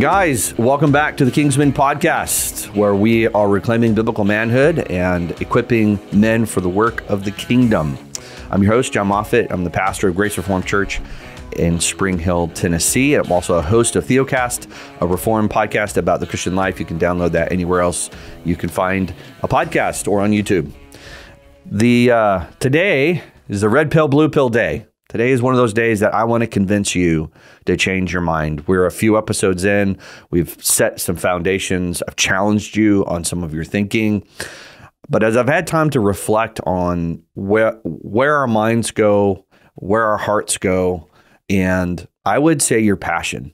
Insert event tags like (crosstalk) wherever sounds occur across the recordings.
Guys, welcome back to the Kingsmen podcast, where we are reclaiming biblical manhood and equipping men for the work of the kingdom. I'm your host, Jon Moffitt. I'm the pastor of Grace Reformed Church in Spring Hill, Tennessee. I'm also a host of Theocast, a reform podcast about the Christian life. You can download that anywhere else you can find a podcast or on YouTube. The uh, today is the red pill, blue pill day. Today is one of those days that I want to convince you to change your mind. We're a few episodes in. We've set some foundations. I've challenged you on some of your thinking. But as I've had time to reflect on where where our minds go, where our hearts go, and I would say your passion,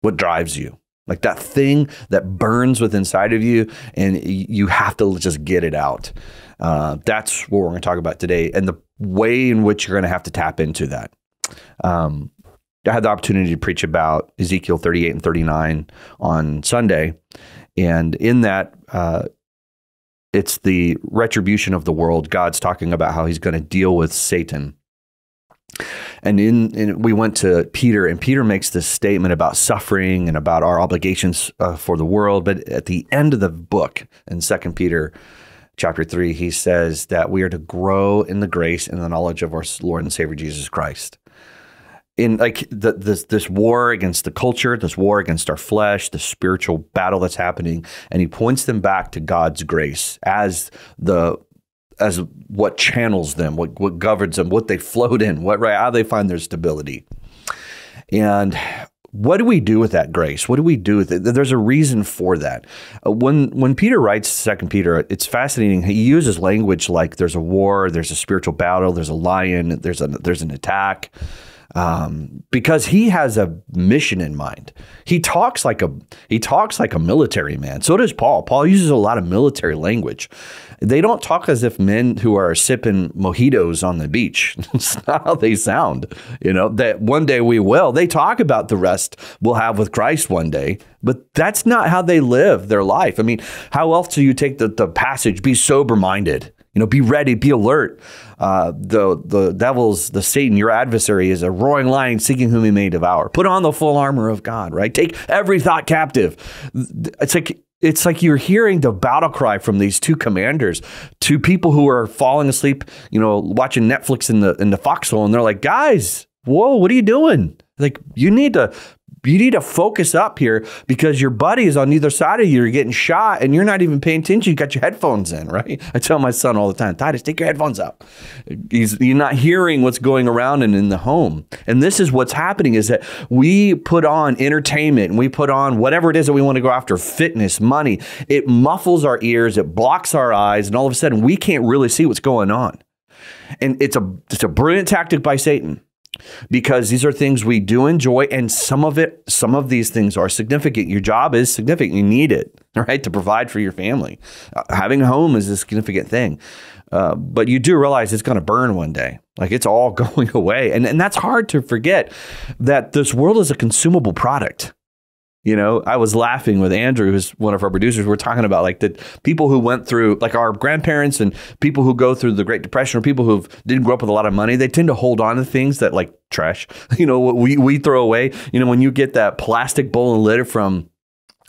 what drives you, like that thing that burns within inside of you, and you have to just get it out. Uh, that's what we're going to talk about today, and the way in which you're going to have to tap into that. Um, I had the opportunity to preach about Ezekiel 38 and 39 on Sunday, and in that, uh, it's the retribution of the world. God's talking about how He's going to deal with Satan and in, in, we went to Peter, and Peter makes this statement about suffering and about our obligations uh, for the world. But at the end of the book, in Second Peter, chapter three, he says that we are to grow in the grace and the knowledge of our Lord and Savior Jesus Christ. In like the, this this war against the culture, this war against our flesh, the spiritual battle that's happening, and he points them back to God's grace as the as what channels them, what what governs them, what they (laughs) float in, what right how they find their stability. And what do we do with that grace? What do we do with it? There's a reason for that. Uh, when when Peter writes Second Peter, it's fascinating. He uses language like there's a war, there's a spiritual battle, there's a lion, there's a there's an attack um, because he has a mission in mind. He talks like a he talks like a military man. So does Paul. Paul uses a lot of military language. They don't talk as if men who are sipping mojitos on the beach. (laughs) It's not how they sound. You know that one day we will. They talk about the rest we'll have with Christ one day, but that's not how they live their life. I mean, how else do you take the, the passage? Be sober minded. You know, be ready, be alert. Uh, the the devil's the Satan, your adversary, is a roaring lion seeking whom he may devour. Put on the full armor of God, right? Take every thought captive. It's like it's like you're hearing the battle cry from these two commanders to people who are falling asleep, you know, watching Netflix in the in the foxhole, and they're like, guys, whoa, what are you doing? Like, you need to you need to focus up here because your buddy is on either side of you. You're getting shot and you're not even paying attention. You got your headphones in, right? I tell my son all the time, Titus, take your headphones out. He's, you're not hearing what's going around and in the home. And this is what's happening is that we put on entertainment and we put on whatever it is that we want to go after, fitness, money. It muffles our ears, it blocks our eyes, and all of a sudden we can't really see what's going on. And it's a it's a brilliant tactic by Satan because these are things we do enjoy and some of it some of these things are significant. Your job is significant. You need it (laughs) right to provide for your family. Uh, having a home is a significant thing. Uh, but you do realize it's going to burn one day. Like it's all (laughs) going away. And, and that's hard to forget that this world is a consumable product you know, I was laughing with Andrew, who's one of our producers. We're talking about like the people who went through, like our grandparents and people who go through the Great Depression, or people who didn't grow up with a lot of money. They tend to hold on to things that like trash. (laughs) You know, we we throw away. You know, when you get that plastic bowl and lid from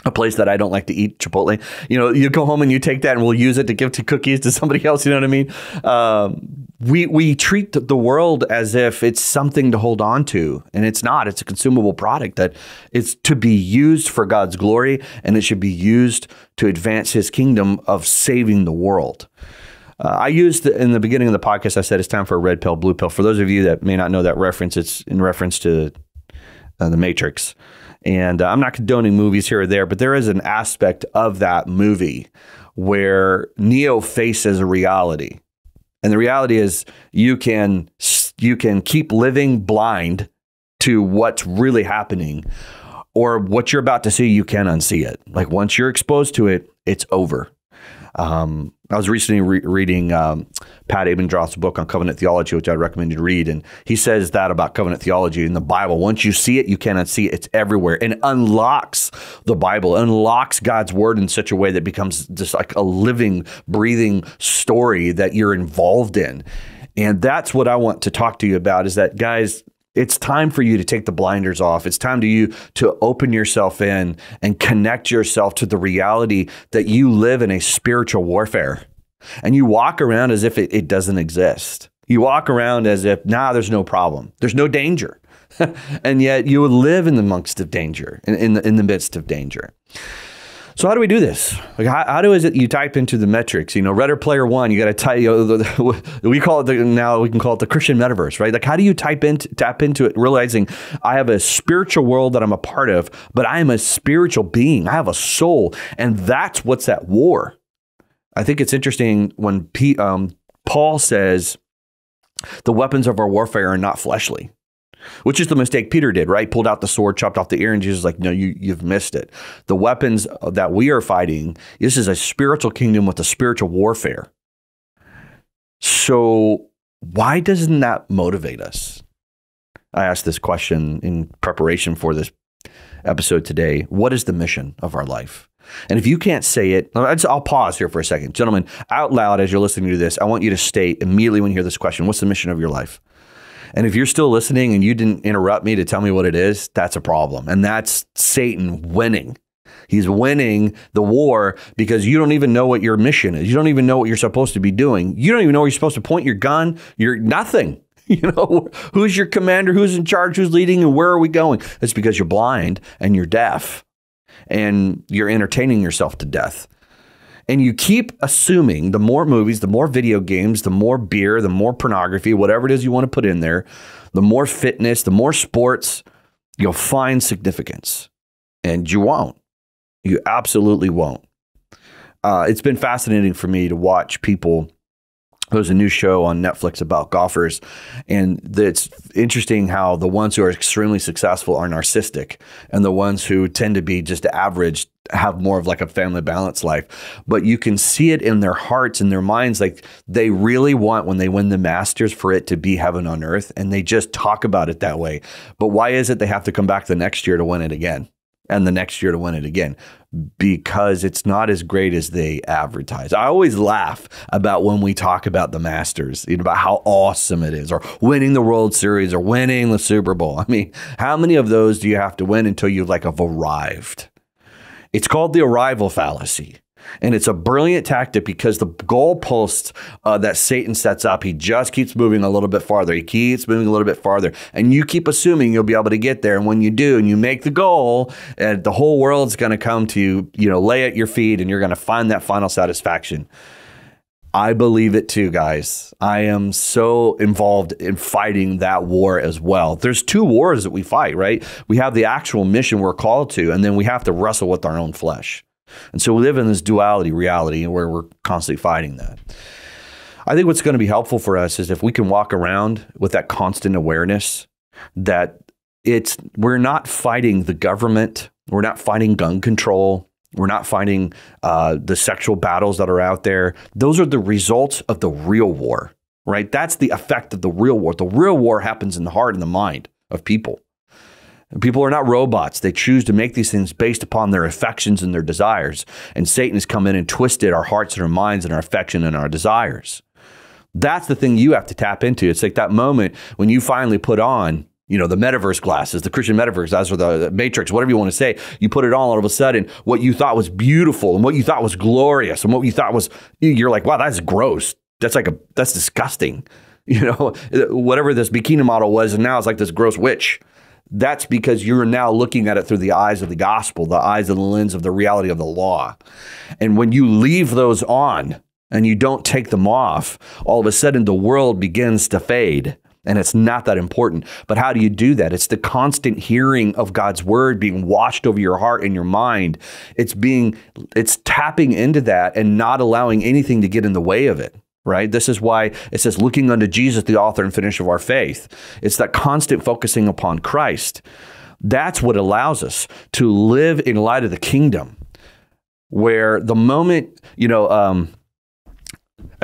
a place that I don't like to eat Chipotle. You know, you go home and you take that and we'll use it to give to cookies to (laughs) somebody else. You know what I mean? Um, we we treat the world as if it's something to hold on to, and it's not. It's a consumable product that is to be used for God's glory, and it should be used to advance His kingdom of saving the world. Uh, I used in the beginning of the podcast. I said it's time for a red pill, blue pill. For those of you that may not know that reference, it's in reference to uh, the Matrix. And uh, I'm not condoning movies here or there, but there is an aspect of that movie where Neo faces reality. And the reality is you can you can keep living blind to what's really happening or what you're about to see you can unsee it. Like once you're exposed to it, it's over. Um, I was recently re- reading um, Pat Abendroth's book on covenant theology, which I recommend you read, and he says that about covenant theology in the Bible. Once you see it, you cannot see it; it's everywhere, and unlocks the Bible, unlocks God's word in such a way that becomes just like a living, breathing story that you're involved in. And that's what I want to talk to you about. Is that guys? It's time for you to take the blinders off. It's time to you to open yourself in and connect yourself to the reality that you live in a spiritual warfare. And you walk around as if it, it doesn't exist. You walk around as if, nah, there's no problem. There's no danger. (laughs) and yet you live in the midst of danger, in, in, the, in the midst of danger. So how do we do this? Like how, how do is it you type into the matrix? You know, Ready Player One. You got to type. You know, the, (laughs) we call it the, now. We can call it the Christian metaverse, right? Like how do you type into tap into it, realizing I have a spiritual world that I'm a part of, but I am a spiritual being. I have a soul, and that's what's at war. I think it's interesting when P, um, Paul says the weapons of our warfare are not fleshly which is the mistake Peter did, right? Pulled out the sword, chopped off the ear, and Jesus was like, no, you, you've missed it. The weapons that we are fighting, this is a spiritual kingdom with a spiritual warfare. So why doesn't that motivate us? I asked this question in preparation for this episode today. What is the mission of our life? And if you can't say it, I'll pause here for a second. Gentlemen, out loud as you're listening to this, I want you to state immediately when you hear this question what's the mission of your life? And if you're still listening and you didn't interrupt me to tell me what it is, that's a problem. And that's Satan winning. He's winning the war because you don't even know what your mission is. You don't even know what you're supposed to be doing. You don't even know where you're supposed to point your gun. You're nothing. (laughs) You know, who's your commander? Who's in charge? Who's leading? And where are we going? It's because you're blind and you're deaf and you're entertaining yourself to death. And you keep assuming the more movies, the more video games, the more beer, the more pornography, whatever it is you want to put in there, the more fitness, the more sports, you'll find significance. And you won't. You absolutely won't. Uh, it's been fascinating for me to watch people there's a new show on Netflix about golfers, and it's interesting how the ones who are extremely successful are narcissistic, and the ones who tend to be just average have more of like a family balance life. But you can see it in their hearts and their minds, like they really want when they win the Masters for it to be heaven on earth, and they just talk about it that way. But why is it they have to come back the next year to win it again? And the next year to win it again because it's not as great as they advertise. I always laugh about when we talk about the Masters, you know, about how awesome it is, or winning the World Series, or winning the Super Bowl. (laughs) I mean, how many of those do you have to win until you like have arrived? It's called the arrival fallacy. And it's a brilliant tactic because the goalposts uh, that Satan sets up, he just keeps moving a little bit farther. He keeps moving a little bit farther. And you keep assuming you'll be able to get there. And when you do, and you make the goal, uh, the whole world's going to come to, you you know, lay at your feet and you're going to find that final satisfaction. I believe it too, guys. I am so involved in fighting that war as well. There's two wars that we fight, right? We have the actual mission we're called to, and then we have to wrestle with our own flesh. And so we live in this duality reality where we're constantly fighting that. I think what's going to be helpful for us is if we can walk around with that constant awareness that it's we're not fighting the government, we're not fighting gun control, we're not fighting uh, the sexual battles that are out there. Those are the results of the real war, right? That's the effect of the real war. The real war happens in the heart and the mind of people. People are not robots. They choose to make these things based upon their affections and their desires. And Satan has come in and twisted our hearts and our minds and our affection and our desires. That's the thing you have to tap into. It's like that moment when you finally put on, you know, the metaverse glasses, the Christian metaverse glasses, or the matrix, whatever you want to say. You put it on, all of a sudden, what you thought was beautiful and what you thought was glorious and what you thought was, you're like, wow, that's gross. That's like a, that's disgusting. (laughs) You know, whatever this bikini model was, and now it's like this gross witch that's because you're now looking at it through the eyes of the gospel, the eyes and the lens of the reality of the law. And when you leave those on and you don't take them off, all of a sudden the world begins to fade. And it's not that important. But how do you do that? It's the constant hearing of God's word being washed over your heart and your mind. It's being, it's tapping into that and not allowing anything to get in the way of it right? This is why it says looking unto Jesus, the author and finisher of our faith. It's that constant focusing upon Christ. That's what allows us to live in light of the kingdom, where the moment, you know, um,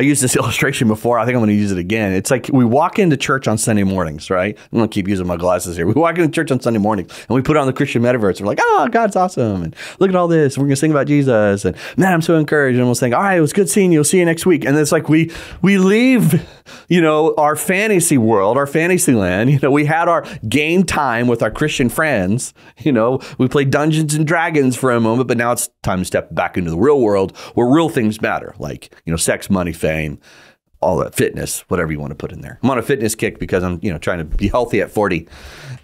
I used this (laughs) illustration before. I think I'm going to use it again. It's like we walk into church on Sunday mornings, right? I'm going to keep using my glasses here. (laughs) We walk into church on Sunday mornings and we put on the Christian metaverse. We're like, oh, God's awesome. And look at all this. We're going to sing about Jesus. And man, I'm so encouraged. And we'll sing, all right, it was good seeing you. We'll see you next week. And it's like we, we leave, you know, our fantasy world, our fantasy land. You know, we had our game time with our Christian friends. You know, we played Dungeons and Dragons for a moment, but now it's time to step back into the real world where real things matter, like, you know, sex, money, fame, all that fitness, whatever you want to put in there. I'm on a fitness kick because I'm, you know, trying to be healthy at 40.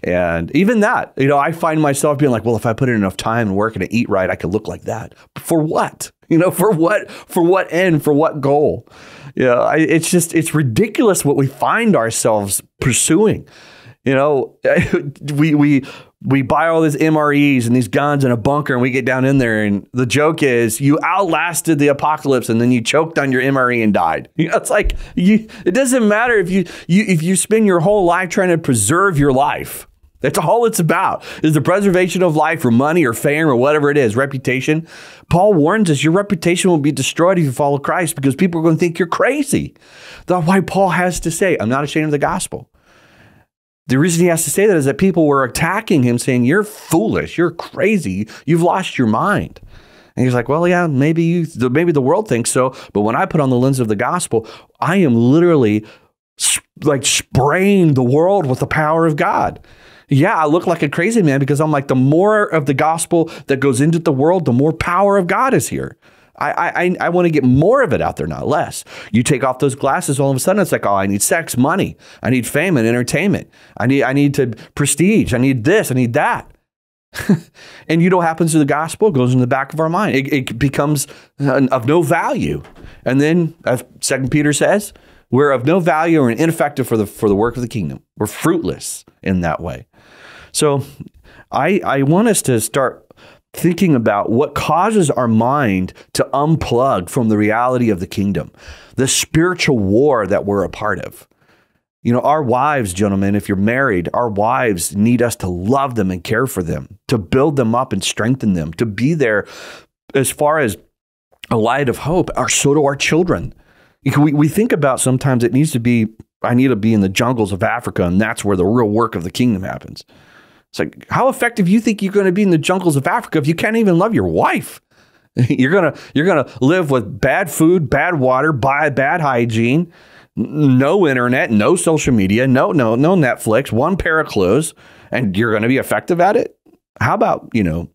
And even that, you know, I find myself being like, well, if I put in enough time and work and eat right, I could look like that. For what? (laughs) You know, for what? For what end? For what goal? You know, I, it's just it's ridiculous what we find ourselves pursuing. You know, (laughs) we we we buy all these MREs and these guns in a bunker and we get down in there and the joke is you outlasted the apocalypse and then you choked on your MRE and died. (laughs) It's like you it doesn't matter if you, you if you spend your whole life trying to preserve your life. That's all it's about is the preservation of life or money or fame or whatever it is, reputation. Paul warns us your reputation will be destroyed if you follow Christ because people are going to think you're crazy. That's why Paul has to say, I'm not ashamed of the gospel. The reason he has to say that is that people were attacking him, saying, You're foolish, you're crazy, you've lost your mind. And he's like, Well, yeah, maybe you, maybe the world thinks so, but when I put on the lens of the gospel, I am literally like spraying the world with the power of God. Yeah, I look like a crazy man because I'm like, the more of the gospel that goes into the world, the more power of God is here. I, I, I want to get more of it out there, not less. You take off those glasses, all of a sudden it's like, oh, I need sex, money, I need fame and entertainment. I need, I need to prestige. I need this. I need that. (laughs) and you know what happens to the gospel? It goes in the back of our mind. It, it becomes of no value. And then, as Second Peter says, we're of no value or ineffective for the for the work of the kingdom. We're fruitless in that way. So, I I want us to start thinking about what causes our mind to unplug from the reality of the kingdom, the spiritual war that we're a part of. You know, our wives, gentlemen, if you're married, our wives need us to love them and care for them, to build them up and strengthen them, to be there as far as a light of hope, or so do our children. We, we think about sometimes it needs to be, I need to be in the jungles of Africa, and that's where the real work of the kingdom happens. It's like, how effective you think you're going to be in the jungles of Africa if you can't even love your wife? (laughs) you're gonna you're gonna live with bad food, bad water, bad bad hygiene, no internet, no social media, no no no Netflix, one pair of clothes, and you're going to be effective at it. How about you know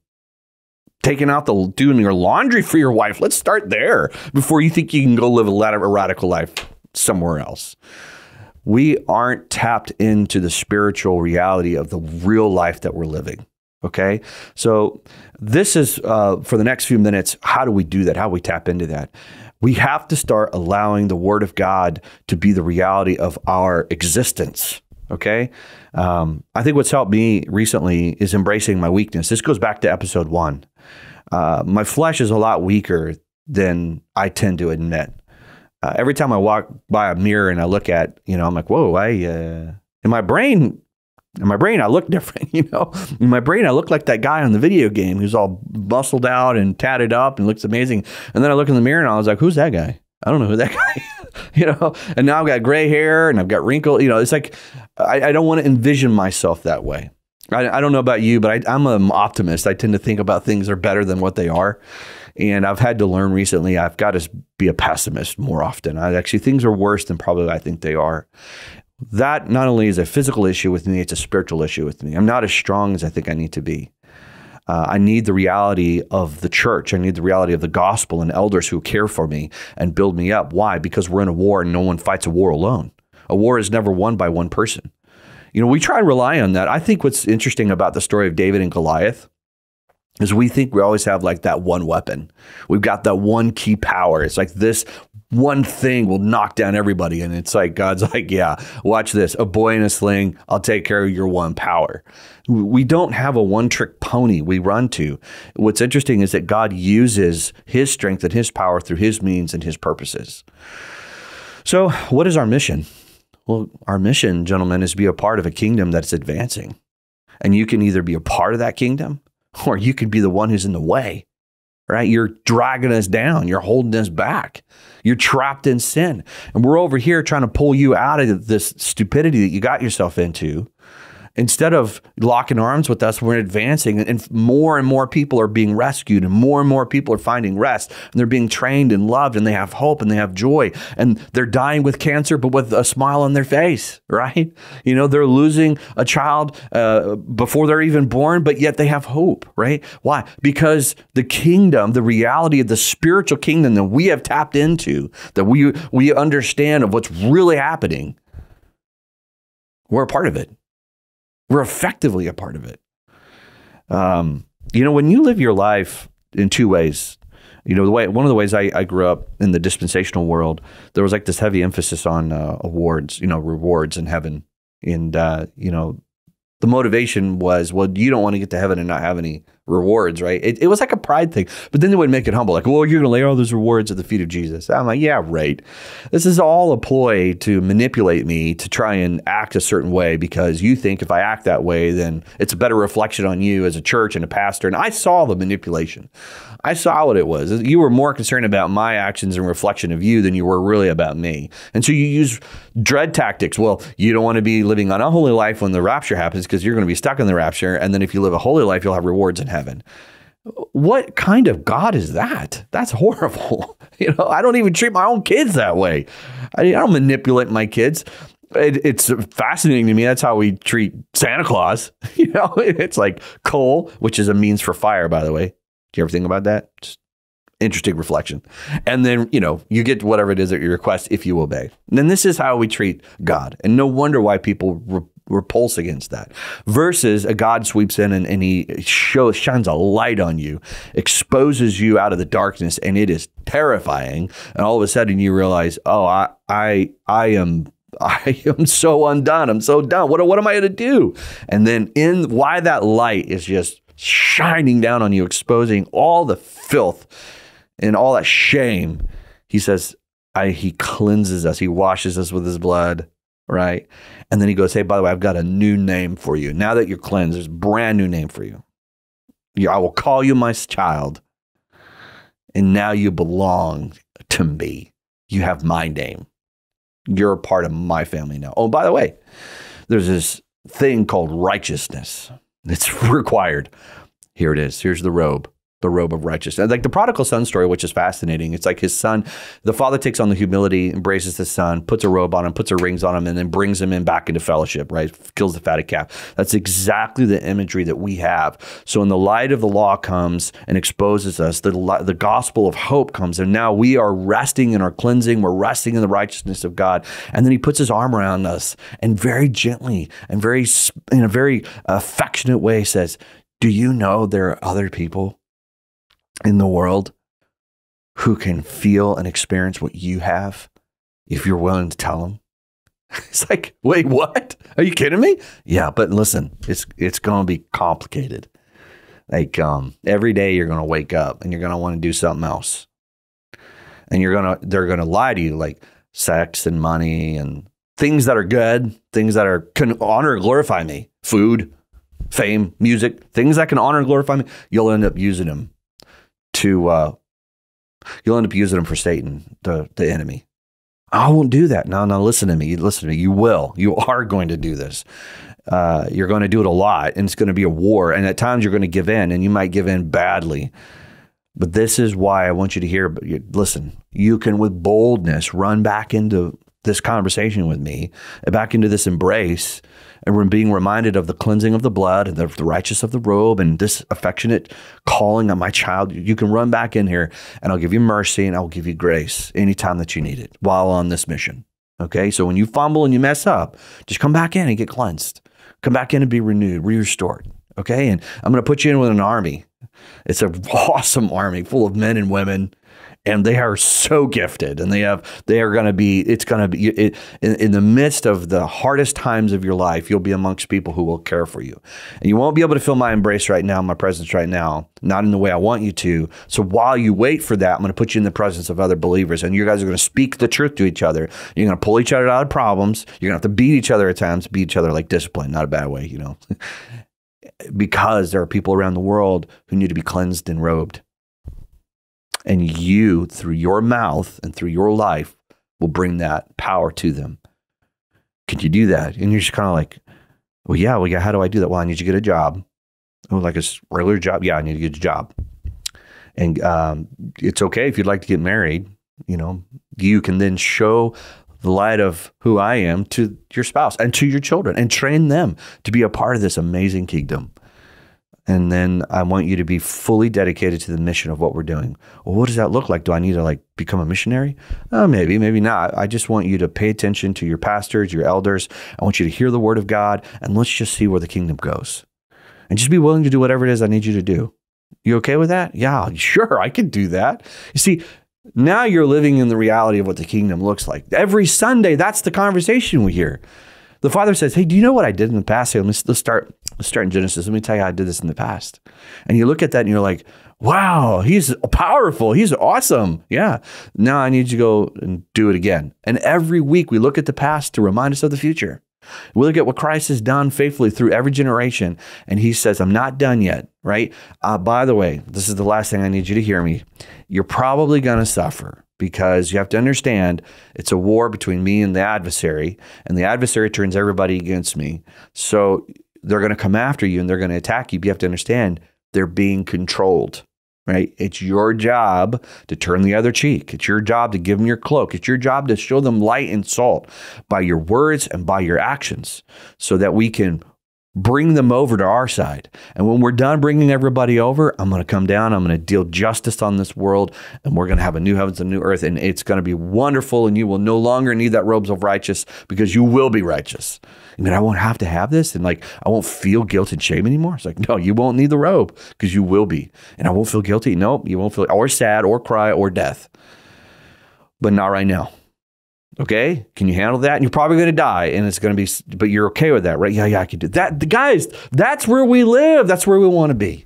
taking out the doing your laundry for your wife? Let's start there before you think you can go live a radical life somewhere else we aren't tapped into the spiritual reality of the real life that we're living. Okay. So, this is uh, for the next few minutes. How do we do that? How do we tap into that? We have to start allowing the Word of God to be the reality of our existence. Okay. Um, I think what's helped me recently is embracing my weakness. This goes back to episode one. Uh, my flesh is a lot weaker than I tend to admit uh, every time I walk by a mirror and I look at, you know, I'm like, whoa, I, uh, in my brain, in my brain, I look (laughs) different, you know. In my brain, I look like that guy on the video game who's all bustled out and tatted up and looks amazing. And then I look in the mirror and I was like, who's that guy? I don't know who that (laughs) guy (laughs) you know. And now I've got gray hair and I've got wrinkles. You know, it's like I, I don't want to envision myself that way. I, I don't know about you, but I, I'm an optimist. I tend to think about things are better than what they are. And I've had to learn recently, I've got to be a pessimist more often. I actually, things are worse than probably I think they are. That not only is a physical issue with me, it's a spiritual issue with me. I'm not as strong as I think I need to be. Uh, I need the reality of the church. I need the reality of the gospel and elders who care for me and build me up. Why? Because we're in a war and no one fights a war alone. A war is never won by one person. You know, we try and rely on that. I think what's interesting about the story of David and Goliath is we think we always have like that one weapon. We've got that one key power. It's like this one thing will knock down everybody. And it's like, God's (laughs) like, yeah, watch this. A boy in a sling, I'll take care of your one power. We don't have a one trick pony we run to. What's interesting is that God uses his strength and his power through his means and his purposes. So, what is our mission? Well, our mission, gentlemen, is to be a part of a kingdom that's advancing. And you can either be a part of that kingdom (laughs) or you could be the one who's in the way. right? You're dragging us down. You're holding us back. You're trapped in sin. And we're over here trying to pull you out of this stupidity that you got yourself into instead of locking arms with us, we're advancing, and more and more people are being rescued, and more and more people are finding rest, and they're being trained and loved, and they have hope and they have joy, and they're dying with cancer, but with a smile on their face, (laughs) right? You know, they're losing a child uh, before they're even born, but yet they have hope, right? Why? Because the kingdom, the reality of the spiritual kingdom that we have tapped into, that we we understand of what's really happening, we're a part of it. We're effectively a part of it. Um, you know, when you live your life in two ways, you know, the way one of the ways I, I grew up in the dispensational world, there was like this heavy emphasis on uh, awards, you know, rewards in heaven, and uh, you know, the motivation was, well, you don't want to get to heaven and not have any rewards, right? It, it was like a pride thing, but then they would make it humble, like, well, you're going to lay all those rewards at the feet of Jesus. I'm like, yeah, right. This is all a ploy to manipulate me to try and act a certain way because you think if I act that way, then it's a better reflection on you as a church and a pastor. And I saw the manipulation. I saw what it was. You were more concerned about my actions and reflection of you than you were really about me. And so you use dread tactics. Well, you don't want to be living an unholy life when the rapture happens because you're going to be stuck in the rapture. And then if you live a holy life, you'll have rewards in heaven. What kind of God is that? That's horrible. (laughs) You know, I don't even treat my own kids that way. I, I don't manipulate my kids. It, it's fascinating to me. That's how we treat Santa Claus. (laughs) You know, (laughs) it's like coal, which is a means for fire, by the way. Do you ever think about that? Just interesting reflection. And then, you know, you get whatever it is that you request if you obey. And then this is how we treat God. And no wonder why people repulse against that. Versus a God sweeps in and, and he shows shines a light on you, exposes you out of the darkness, and it is terrifying. And all of a sudden you realize, oh, I I I am (laughs) I am so undone. I'm so done. What, what am I going to do? And then in why that light is just shining down on you, exposing all the filth and all that shame. He says, I, he cleanses us. He washes us with his blood, right? And then he goes, Hey, by the way, I've got a new name for you. Now that you're cleansed, there's a brand new name for you. I will call you my child. And now you belong to me. You have my name. You're a part of my family now. Oh, by the way, there's this thing called righteousness. It's (laughs) required. Here it is. Here's the robe the robe of righteousness. Like the prodigal son story, which is fascinating. It's like his son, the father takes on the humility, embraces the son, puts a robe on him, puts a rings on him, and then brings him in back into fellowship, right? Kills the fatted calf. That's exactly the imagery that we have. So in the light of the law comes and exposes us, the, the gospel of hope comes, and now we are resting in our cleansing, we're resting in the righteousness of God. And then he puts his arm around us and very gently and very, in a very affectionate way says, do you know there are other people in the world who can feel and experience what you have if you're willing to tell them. (laughs) It's like, wait, what? Are you kidding me? Yeah, but listen, it's it's going to be complicated. Like um, every day you're going to wake up and you're going to want to do something else, and you're gonna they're going to lie to you like sex and money and things that are good, things that are can honor and glorify me, food, fame, music, things that can honor and glorify me. You'll end up using them to uh, you'll end up using them for Satan, the the enemy. I won't do that. No, no, listen to me. You listen to me. You will. You are going to do this. Uh, you're going to do it a lot, and it's going to be a war. And at times, you're going to give in, and you might give in badly. But this is why I want you to hear. But listen, you can with boldness run back into this conversation with me, back into this embrace, and we're being reminded of the cleansing of the blood and the, the righteous of the robe and this affectionate calling on my child. You can run back in here and I'll give you mercy and I'll give you grace anytime that you need it while on this mission. Okay. So when you fumble and you mess up, just come back in and get cleansed. Come back in and be renewed, restored. Okay. And I'm going to put you in with an army. It's an (laughs) awesome army full of men and women and they are so gifted and they have they are going to be it's going to be it, in, in, the midst of the hardest times of your life you'll be amongst people who will care for you. And you won't be able to feel my embrace right now my presence right now not in the way i want you to. So while you wait for that i'm going to put you in the presence of other believers and you guys are going to speak the truth to each other. You're going to pull each other out of problems. You're going to have to beat each other at times beat each other like discipline not a bad way you know. (laughs) Because there are people around the world who need to be cleansed and robed And you, through your mouth and through your life, will bring that power to them. Can you do that? And you're just kind of like, well, yeah, well, yeah, how do I do that? Well, I need to get a job. Oh, like a regular job? Yeah, I need to get a job. And um, it's okay if you'd like to get married. You know, you can then show the light of who I am to your spouse and to your children and train them to be a part of this amazing kingdom. And then I want you to be fully dedicated to the mission of what we're doing. Well, what does that look like? Do I need to like become a missionary? Uh, maybe, maybe not. I just want you to pay attention to your pastors, your elders. I want you to hear the word of God and let's just see where the kingdom goes. And just be willing to do whatever it is I need you to do. You okay with that? Yeah, (laughs) sure, I can do that. You see, now you're living in the reality of what the kingdom looks like. Every Sunday, that's the conversation we hear. The father says, Hey, do you know what I did in the past? Hey, let's, let's start let's start in Genesis. Let me tell you how I did this in the past. And you look at that and you're like, wow, he's powerful. He's awesome. Yeah. Now I need you to go and do it again. And every week we look at the past to remind us of the future. We look at what Christ has done faithfully through every generation. And he says, I'm not done yet, right? Uh, by the way, this is the last thing I need you to hear me. You're probably going to suffer because you have to understand it's a war between me and the adversary, and the adversary turns everybody against me. So they're going to come after you and they're going to attack you. But you have to understand they're being controlled right? It's your job to turn the other cheek. It's your job to give them your cloak. It's your job to show them light and salt by your words and by your actions so that we can bring them over to our side. And when we're done bringing everybody over, I'm going to come down, I'm going to deal justice on this world, and we're going to have a new heavens and new earth, and it's going to be wonderful, and you will no longer need that robes of righteous because you will be righteous. I mean, I won't have to have this, and like I won't feel guilt and shame anymore. It's like, no, you won't need the robe because you will be. And I won't feel guilty. Nope, you won't feel or sad or cry or death. But not right now. Okay, can you handle that? And you're probably going to die, and it's going to be, but you're okay with that, right? Yeah, yeah, I can do that. The guys, that's where we live. That's where we want to be.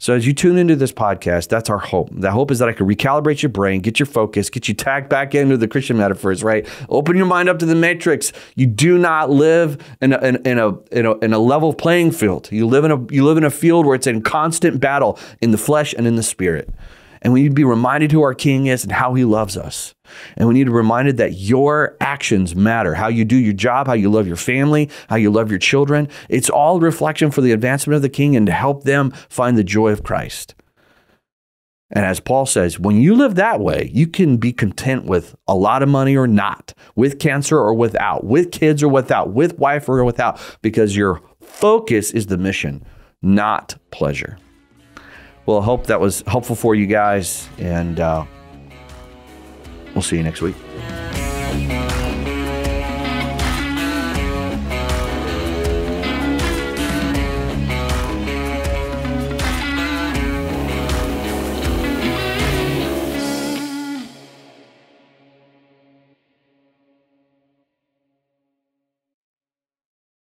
So as you tune into this podcast, that's our hope. The hope is that I can recalibrate your brain, get your focus, get you tagged back into the Christian metaverse, right? Open your mind up to the matrix. You do not live in a, in, in a, in a, in a level playing field. You live in a you live in a field where it's in constant battle in the flesh and in the spirit. And we need to be reminded who our King is and how he loves us. And we need to be reminded that your actions matter. How you do your job, how you love your family, how you love your children. It's all reflection for the advancement of the King and to help them find the joy of Christ. And as Paul says, when you live that way, you can be content with a lot of money or not, with cancer or without, with kids or without, with wife or without, because your focus is the mission, not pleasure. Well, I hope that was helpful for you guys, and uh, we'll see you next week.